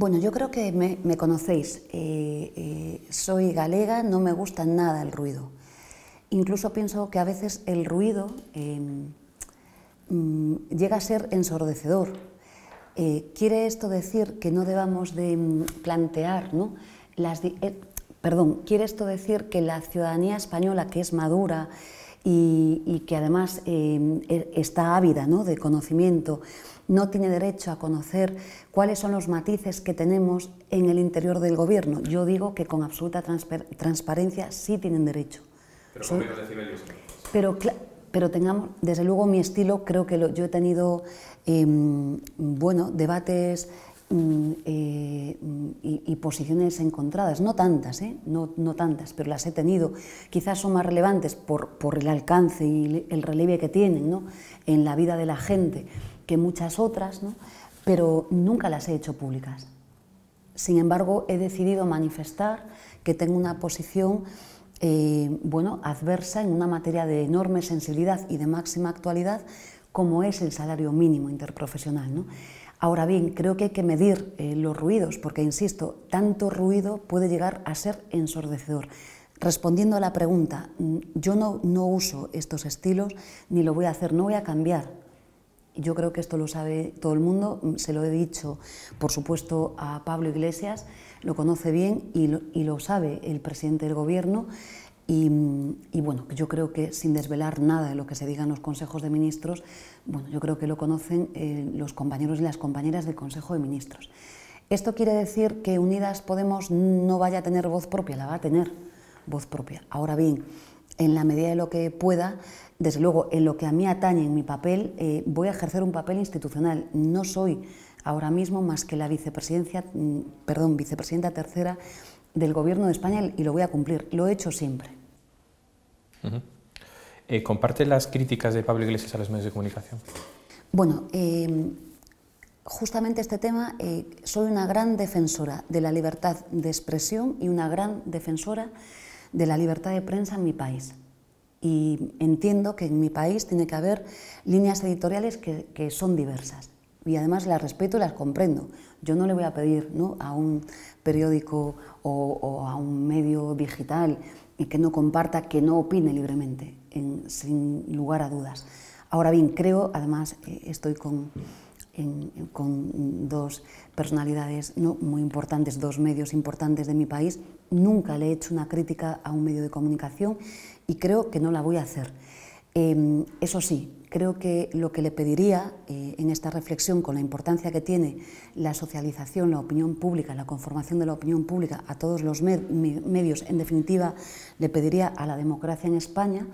Bueno, yo creo que me, conocéis. Eh, eh, soy galega, no me gusta nada el ruido. Incluso pienso que a veces el ruido em, mm, llega a ser ensordecedor. Eh, ¿Quiere esto decir que no debamos de mm, plantear, ¿no? Las, perdón, ¿quiere esto decir que la ciudadanía española, que es madura y, que además em, e, está ávida ¿no? de conocimiento, no tiene derecho a conocer cuáles son los matices que tenemos en el interior del gobierno. Yo digo que con absoluta transparencia sí tienen derecho. Pero decibelios. Pero, pero tengamos, desde luego mi estilo, creo que yo he tenido, em, bueno, debates mm, eh, y, posiciones encontradas, no tantas, ¿eh? no, no, tantas, pero las he tenido. Quizás son más relevantes por, por el alcance y el relieve que tienen ¿no? en la vida de la gente que muchas otras, ¿no? pero nunca las he hecho públicas. Sin embargo, he decidido manifestar que tengo una posición eh, bueno, adversa en una materia de enorme sensibilidad y de máxima actualidad, como es el salario mínimo interprofesional. ¿no? Ahora bien, creo que hay que medir eh, los ruidos, porque, insisto, tanto ruido puede llegar a ser ensordecedor. Respondiendo a la pregunta, mm, yo no, no uso estos estilos ni lo voy a hacer, no voy a cambiar yo creo que esto lo sabe todo el mundo, se lo he dicho, por supuesto, a Pablo Iglesias, lo conoce bien y lo, sabe el presidente del Gobierno. Y, bueno, yo creo que sin desvelar nada de lo que se diga en los consejos de ministros, bueno, yo creo que lo conocen eh, los compañeros y las compañeras del Consejo de Ministros. ¿Esto quiere decir que Unidas Podemos no vaya a tener voz propia? La va a tener voz propia. Ahora bien, en la medida de lo que pueda, desde luego, en lo que a mí atañe en mi papel, eh, voy a ejercer un papel institucional. No soy ahora mismo más que la vicepresidencia, mm, perdón, vicepresidenta tercera del Gobierno de España y lo voy a cumplir. Lo he hecho siempre. Eh, ¿Comparte las críticas de Pablo Iglesias a los medios de comunicación? Bueno, em, justamente este tema, eh, soy una gran defensora de la libertad de expresión y una gran defensora de la libertad de prensa en mi país. Y entiendo que en mi país tiene que haber líneas editoriales que, son diversas. Y además las respeto y las comprendo. Yo no le voy a pedir ¿no? a un periódico o, a un medio digital que no comparta, que no opine libremente, sin lugar a dudas. Ahora bien, creo, además, eh, estoy con con dos personalidades muy importantes, dos medios importantes de mi país. Nunca le he hecho una crítica a un medio de comunicación y creo que no la voy a hacer. Em, eso sí, creo que lo que le pediría eh, en esta reflexión, con la importancia que tiene la socialización, la opinión pública, la conformación de la opinión pública a todos los medios, en definitiva, le pediría a la democracia en España,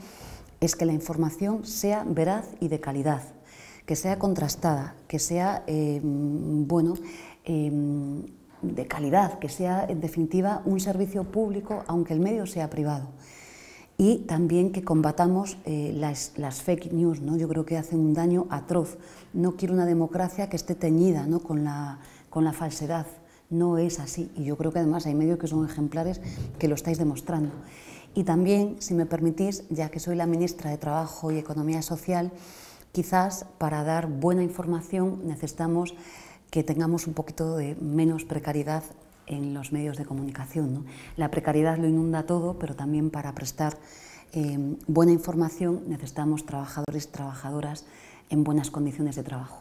es que la información sea veraz y de calidad que sea contrastada, que sea, eh, bueno, eh, de calidad, que sea, en definitiva, un servicio público, aunque el medio sea privado. Y también que combatamos eh, las, fake news, ¿no? yo creo que hacen un daño atroz. No quiero una democracia que esté teñida ¿no? con, la, con la falsedad. No es así. Y yo creo que además hay medios que son ejemplares que lo estáis demostrando. Y también, si me permitís, ya que soy la ministra de Trabajo y Economía Social, Quizás para dar buena información necesitamos que tengamos un poquito de menos precariedad en los medios de comunicación. La precariedad lo inunda todo, pero también para prestar eh, buena información necesitamos trabajadores y trabajadoras en buenas condiciones de trabajo.